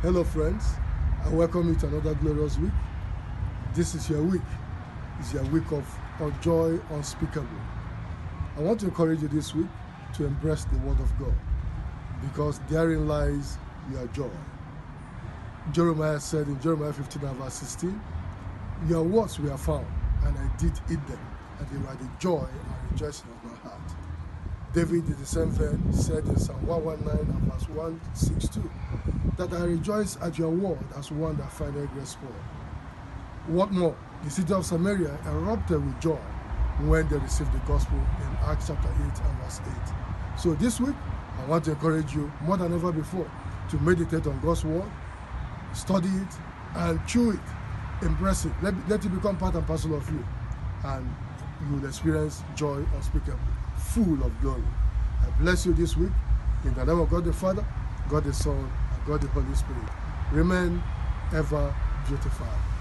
Hello, friends. I welcome you to another glorious week. This is your week. It's your week of, of joy unspeakable. I want to encourage you this week to embrace the Word of God because therein lies your joy. Jeremiah said in Jeremiah 15 and verse 16, Your words were found, and I did eat them, and they were the joy and rejoicing. David, in the same vein, said in Psalm 119 and verse 162 that I rejoice at your word as one that findeth great sport. What more? The city of Samaria erupted with joy when they received the gospel in Acts chapter 8 and verse 8. So this week, I want to encourage you more than ever before to meditate on God's word, study it, and chew it, embrace it. Let, let it become part and parcel of you. And you will experience joy unspeakable, full of glory. I bless you this week in the name of God the Father, God the Son, and God the Holy Spirit. Remain ever beautified.